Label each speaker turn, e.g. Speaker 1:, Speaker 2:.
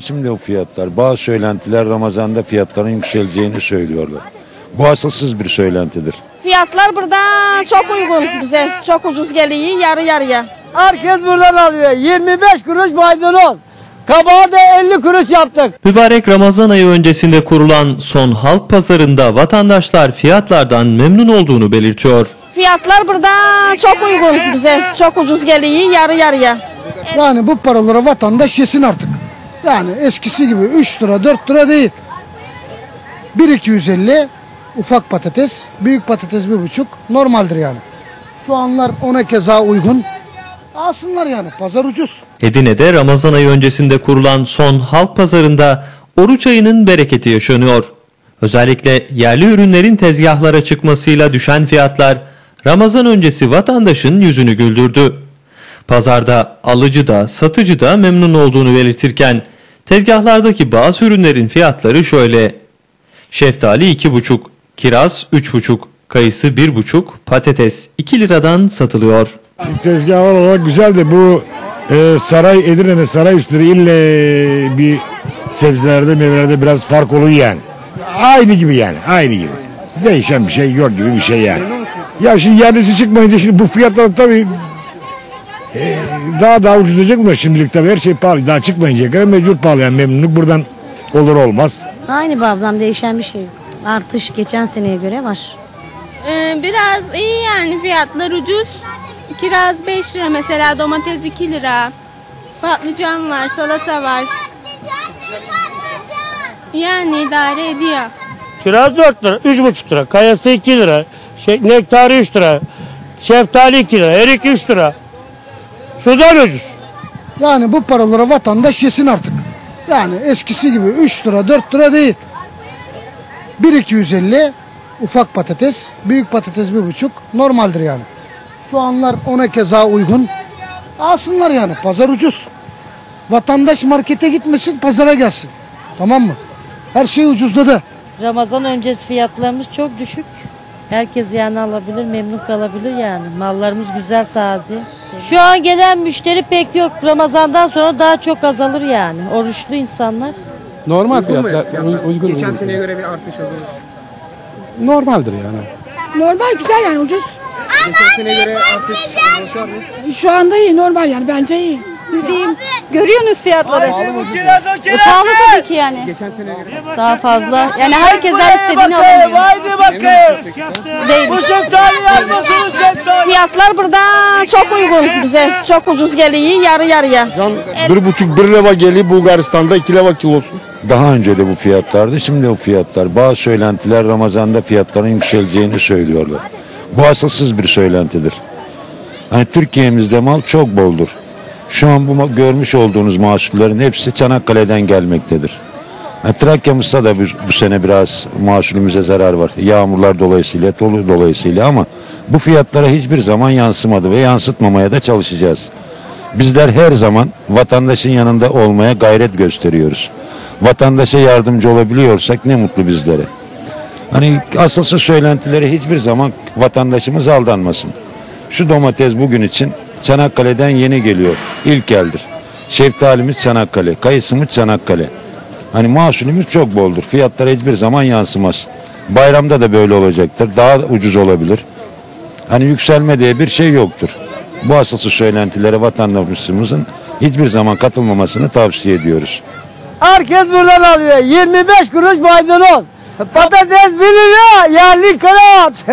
Speaker 1: Şimdi o fiyatlar, bazı söylentiler Ramazan'da fiyatların yükseleceğini söylüyorlar. Bu asılsız bir söylentidir.
Speaker 2: Fiyatlar burada çok uygun bize. Çok ucuz geliyor yarı yarıya.
Speaker 3: Herkes buradan alıyor. 25 kuruş maydanoz. Kabağı da 50 kuruş yaptık.
Speaker 4: Mübarek Ramazan ayı öncesinde kurulan son halk pazarında vatandaşlar fiyatlardan memnun olduğunu belirtiyor.
Speaker 2: Fiyatlar burada çok uygun bize. Çok ucuz geliyor yarı yarıya.
Speaker 5: Yani bu paralara vatandaş yesin artık. Yani eskisi gibi 3 lira 4 lira değil. 1-250 ufak patates, büyük patates 1,5 normaldir yani. Soğanlar ona keza uygun. Alsınlar yani pazar ucuz.
Speaker 4: Edirne'de Ramazan ayı öncesinde kurulan son halk pazarında oruç ayının bereketi yaşanıyor. Özellikle yerli ürünlerin tezgahlara çıkmasıyla düşen fiyatlar Ramazan öncesi vatandaşın yüzünü güldürdü. Pazarda alıcı da satıcı da memnun olduğunu belirtirken tezgahlardaki bazı ürünlerin fiyatları şöyle. Şeftali 2,5, kiraz 3,5, kayısı 1,5, patates 2 liradan satılıyor.
Speaker 6: Tezgahlar olarak güzel de bu e, saray Edirne'de saray üstleri ille bir sebzelerde meyvelerde biraz fark oluyor yani. Aynı gibi yani aynı gibi. Değişen bir şey yok gibi bir şey yani. Ya şimdi yerlisi çıkmayınca şimdi bu fiyatlar tabii e, daha daha ucuzlayacak bunlar şimdilik tabii her şey pahalı. Daha çıkmayınca kadar mecbur pahalı yani memnunluk buradan olur olmaz.
Speaker 7: Aynı babam değişen bir şey yok. Artış geçen seneye göre var.
Speaker 8: Ee, biraz iyi yani fiyatlar ucuz. Kiraz 5 lira mesela domates 2 lira. Patlıcan var, salata var. Yani idare ediyor.
Speaker 3: Kiraz 4 lira, 3,5 lira. Kayası 2 lira. Şey, nektarı 3 lira. Şeftali 2 lira. Erik 3 lira. Sudan ucuz.
Speaker 5: Yani bu paralara vatandaş yesin artık. Yani eskisi gibi 3 lira 4 lira değil. 1-250 ufak patates, büyük patates 1,5 normaldir yani. Soğanlar ona keza uygun. Alsınlar yani pazar ucuz. Vatandaş markete gitmesin pazara gelsin. Tamam mı? Her şey ucuzladı.
Speaker 7: Ramazan öncesi fiyatlarımız çok düşük. Herkes yani alabilir, memnun kalabilir yani. Mallarımız güzel, taze. Şu an gelen müşteri pek yok. Ramazandan sonra daha çok azalır yani. Oruçlu insanlar.
Speaker 9: Normal fiyatlar, uygun.
Speaker 10: Geçen seneye göre bir artış azalır.
Speaker 9: Normaldir yani.
Speaker 11: Normal güzel yani ucuz.
Speaker 10: Geçen seneye göre artış mı?
Speaker 11: Şu anda iyi normal yani bence iyi.
Speaker 2: Diyeyim. Görüyorsunuz fiyatları. E, pahalı tabii ki yani.
Speaker 10: Geçen seneye göre.
Speaker 2: Daha fazla. Yani herkes her istediğini alamıyor.
Speaker 3: Haydi bakayım.
Speaker 2: Değil.
Speaker 3: Bu almasınız şeftali.
Speaker 2: Fiyatlar burada çok uygun bize. Çok ucuz geliyor yarı yarıya.
Speaker 6: Bir buçuk bir leva geliyor Bulgaristan'da iki leva kilosu.
Speaker 1: Daha önce de bu fiyatlardı, şimdi o fiyatlar. Bazı söylentiler Ramazan'da fiyatların yükseleceğini söylüyorlar. Bu asılsız bir söylentidir. Hani Türkiye'mizde mal çok boldur. Şu an bu görmüş olduğunuz mahsullerin hepsi Çanakkale'den gelmektedir. Yani Trakya'mızda da bu, bu sene biraz mahsulümüze zarar var. Yağmurlar dolayısıyla, dolu dolayısıyla ama bu fiyatlara hiçbir zaman yansımadı ve yansıtmamaya da çalışacağız. Bizler her zaman vatandaşın yanında olmaya gayret gösteriyoruz. Vatandaşa yardımcı olabiliyorsak ne mutlu bizlere. Hani asılsız söylentileri hiçbir zaman vatandaşımız aldanmasın. Şu domates bugün için Çanakkale'den yeni geliyor. İlk eldir. Şeftalimiz Çanakkale, kayısımız Çanakkale. Hani mahsulümüz çok boldur. Fiyatlara hiçbir zaman yansımaz. Bayramda da böyle olacaktır. Daha ucuz olabilir. Hani yükselme diye bir şey yoktur. Bu asılsız söylentilere vatandaşımızın hiçbir zaman katılmamasını tavsiye ediyoruz.
Speaker 3: Herkes buradan alıyor. 25 kuruş maydanoz. Patates 1 lira. Yerli kanat.